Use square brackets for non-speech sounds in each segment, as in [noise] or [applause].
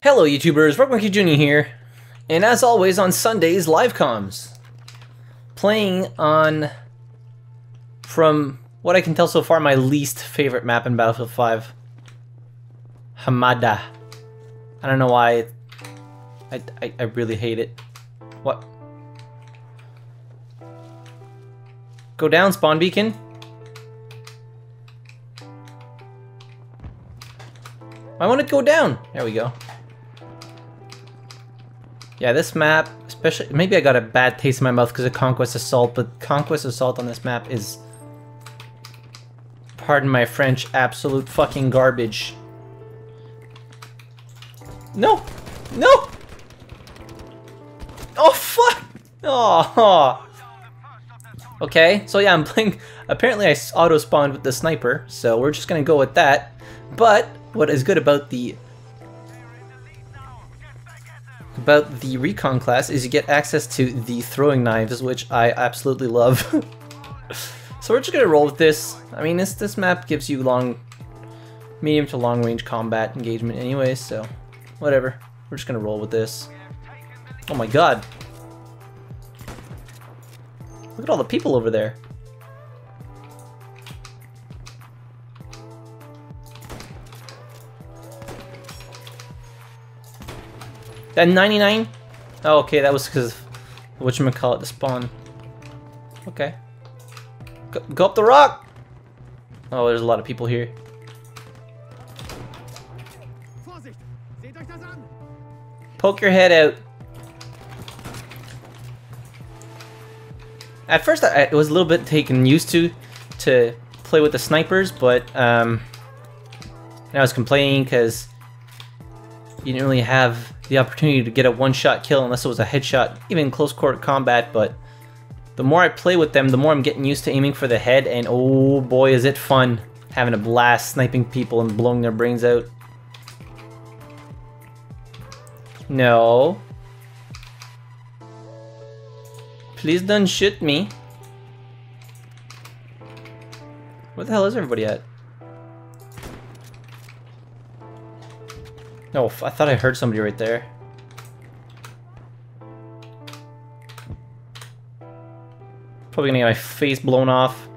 Hello YouTubers, RogueMonkey Jr. here, and as always on Sundays, live comms. Playing on, from what I can tell so far, my least favorite map in Battlefield 5. Hamada. I don't know why, I, I, I really hate it. What? Go down, spawn beacon. I want to go down. There we go. Yeah, this map, especially, maybe I got a bad taste in my mouth because of Conquest Assault, but Conquest Assault on this map is, pardon my French, absolute fucking garbage. No! No! Oh, fuck! Oh, Okay, so yeah, I'm playing, apparently I auto-spawned with the sniper, so we're just gonna go with that. But, what is good about the about the recon class is you get access to the throwing knives, which I absolutely love. [laughs] so we're just gonna roll with this. I mean, this this map gives you long, medium to long range combat engagement anyway, so whatever. We're just gonna roll with this. Oh my god. Look at all the people over there. That 99? Oh, okay, that was because of whatchamacallit, the spawn. Okay. Go, go up the rock! Oh, there's a lot of people here. Poke your head out. At first, I, was a little bit taken used to to play with the snipers, but um, I was complaining because you didn't really have the opportunity to get a one-shot kill unless it was a headshot, even close quarter combat, but the more I play with them, the more I'm getting used to aiming for the head, and oh boy is it fun having a blast sniping people and blowing their brains out. No. Please don't shoot me. Where the hell is everybody at? No, I thought I heard somebody right there. Probably gonna get my face blown off.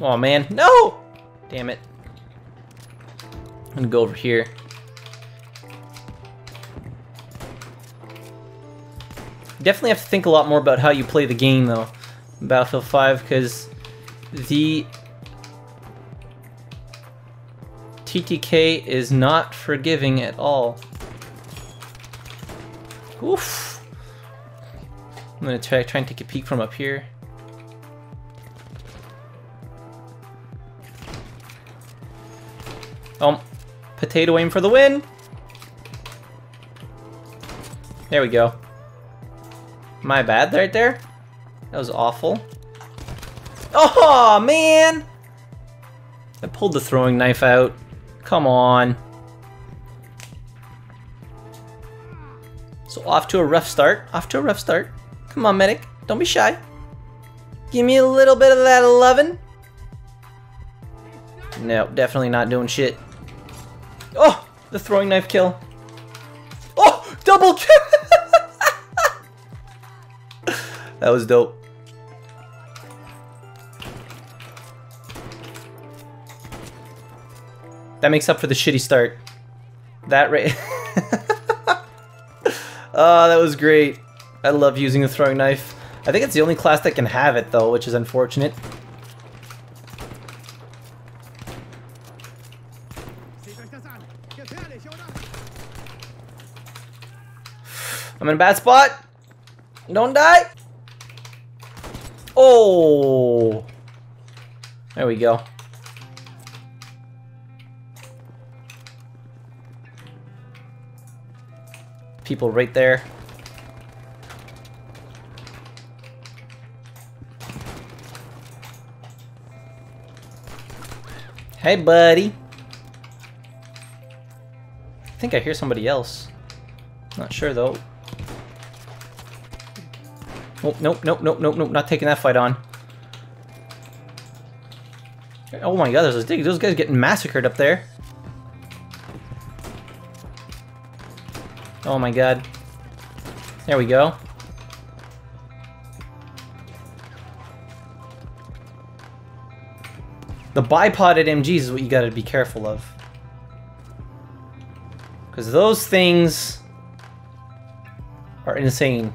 Oh man, no! Damn it. I'm gonna go over here. Definitely have to think a lot more about how you play the game though, Battlefield 5, because the TTK is not forgiving at all. Oof. I'm gonna try, try and take a peek from up here. Oh, potato aim for the win! There we go. My bad right there. That was awful. Oh, man! I pulled the throwing knife out. Come on. So off to a rough start. Off to a rough start. Come on, medic. Don't be shy. Give me a little bit of that 11. No, definitely not doing shit. Oh, the throwing knife kill. Oh, double kill. [laughs] that was dope. That makes up for the shitty start. That right. [laughs] oh, that was great. I love using the throwing knife. I think it's the only class that can have it though, which is unfortunate. I'm in a bad spot. Don't die. Oh. There we go. People right there. Hey, buddy. I think I hear somebody else. Not sure, though. Oh, nope, nope, nope, nope, nope, not taking that fight on. Oh my god, those, those guys getting massacred up there. Oh my god. There we go. The bipoded MGs is what you gotta be careful of. Because those things are insane.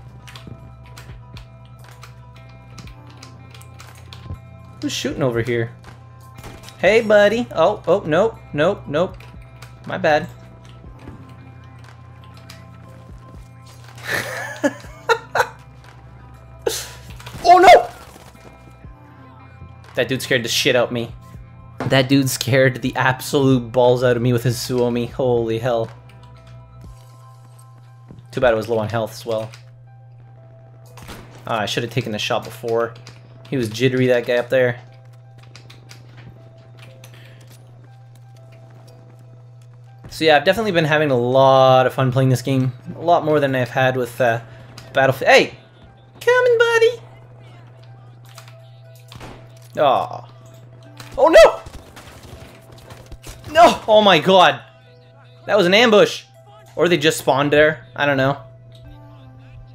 Who's shooting over here? Hey, buddy. Oh, oh, nope, nope, nope. My bad. That dude scared the shit out of me. That dude scared the absolute balls out of me with his Suomi. Holy hell. Too bad it was low on health as well. Ah, I should have taken the shot before. He was jittery, that guy up there. So yeah, I've definitely been having a lot of fun playing this game. A lot more than I've had with uh, Battlefield. Hey! Aw. Oh no! No! Oh my god! That was an ambush! Or they just spawned there. I don't know.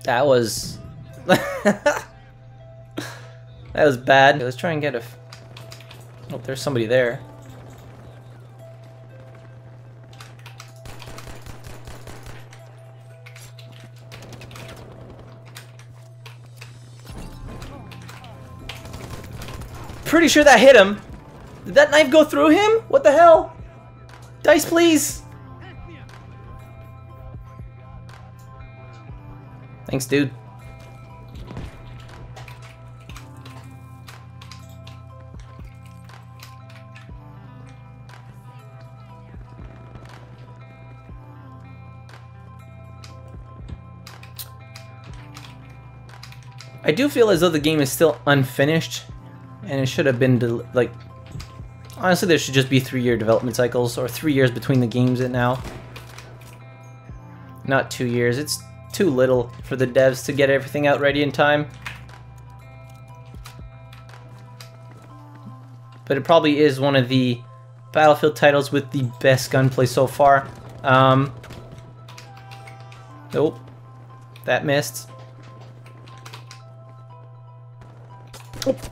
That was... [laughs] that was bad. Let's try and get a... Oh, there's somebody there. Pretty sure that hit him. Did that knife go through him? What the hell? Dice, please. Thanks, dude. I do feel as though the game is still unfinished, and it should have been, like, honestly there should just be three-year development cycles, or three years between the games and now. Not two years, it's too little for the devs to get everything out ready in time. But it probably is one of the Battlefield titles with the best gunplay so far. Um, nope. That missed.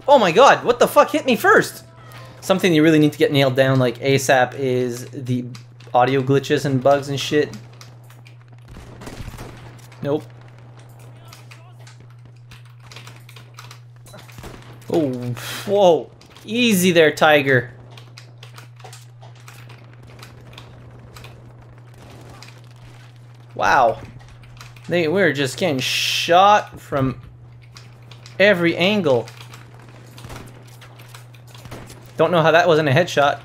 Oh, my god, what the fuck hit me first? Something you really need to get nailed down like ASAP is the audio glitches and bugs and shit. Nope. Oh, whoa. Easy there, Tiger. Wow. They we're just getting shot from every angle. Don't know how that wasn't a headshot.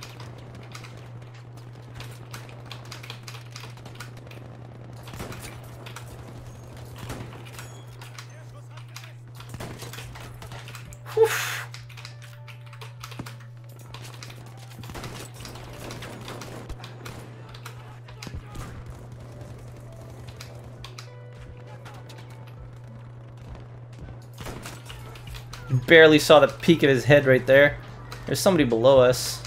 barely saw the peak of his head right there. There's somebody below us.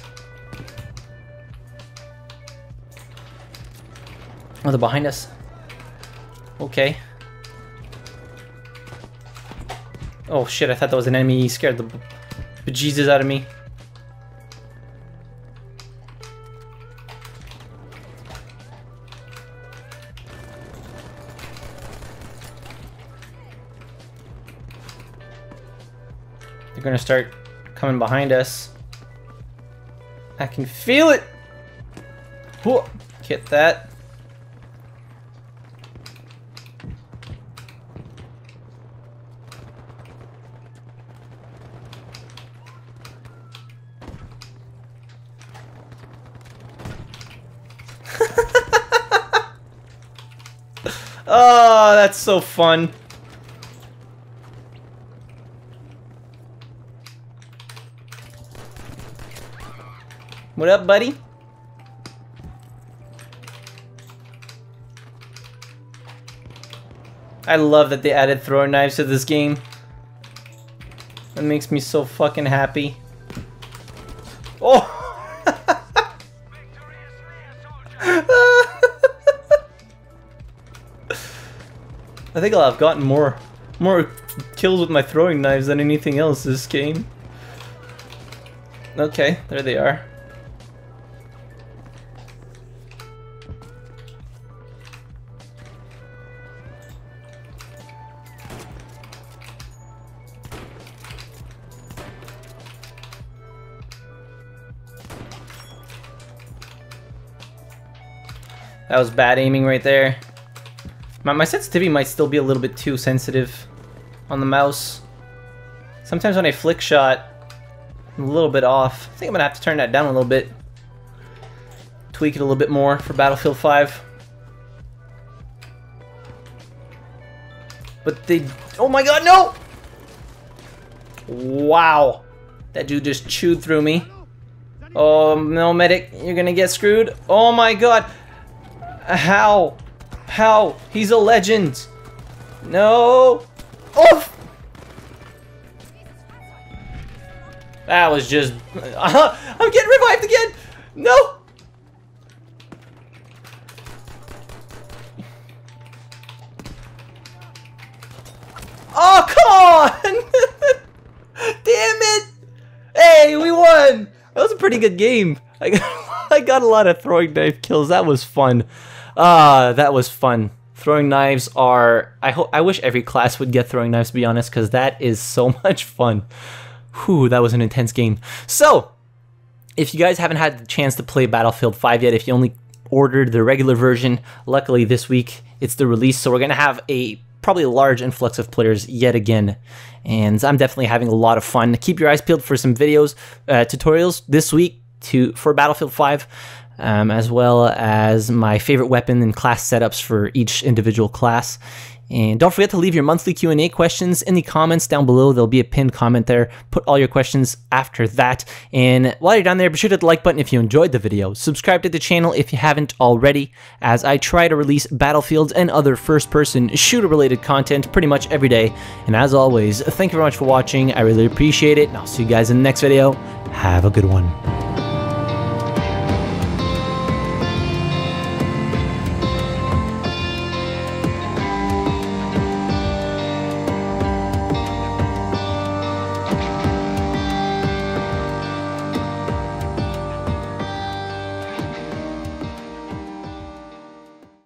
Oh, they're behind us. Okay. Oh shit, I thought that was an enemy. He scared the bejesus out of me. They're gonna start coming behind us. I can feel it! Whoa. Get that. [laughs] oh, that's so fun. What up, buddy? I love that they added throwing knives to this game. That makes me so fucking happy. Oh! [laughs] I think I'll have gotten more more kills with my throwing knives than anything else this game. Okay, there they are. That was bad aiming right there. My, my sensitivity might still be a little bit too sensitive on the mouse. Sometimes when I flick shot, I'm a little bit off. I think I'm gonna have to turn that down a little bit. Tweak it a little bit more for Battlefield 5. But they... Oh my god, no! Wow. That dude just chewed through me. Oh, no, medic. You're gonna get screwed. Oh my god. How? How? He's a legend. No. Oh! That was just... [laughs] I'm getting revived again! No! Oh, come on! [laughs] Damn it! Hey, we won! That was a pretty good game. I got, [laughs] I got a lot of throwing knife kills. That was fun. Ah, uh, that was fun. Throwing knives are. I hope. I wish every class would get throwing knives. To be honest, because that is so [laughs] much fun. Whew, that was an intense game. So, if you guys haven't had the chance to play Battlefield 5 yet, if you only ordered the regular version, luckily this week it's the release, so we're gonna have a probably a large influx of players yet again. And I'm definitely having a lot of fun. Keep your eyes peeled for some videos, uh, tutorials this week to for Battlefield 5 um, as well as my favorite weapon and class setups for each individual class. And don't forget to leave your monthly Q&A questions in the comments down below. There'll be a pinned comment there. Put all your questions after that. And while you're down there, be sure to hit the like button if you enjoyed the video. Subscribe to the channel if you haven't already, as I try to release Battlefields and other first-person shooter-related content pretty much every day. And as always, thank you very much for watching. I really appreciate it, and I'll see you guys in the next video. Have a good one.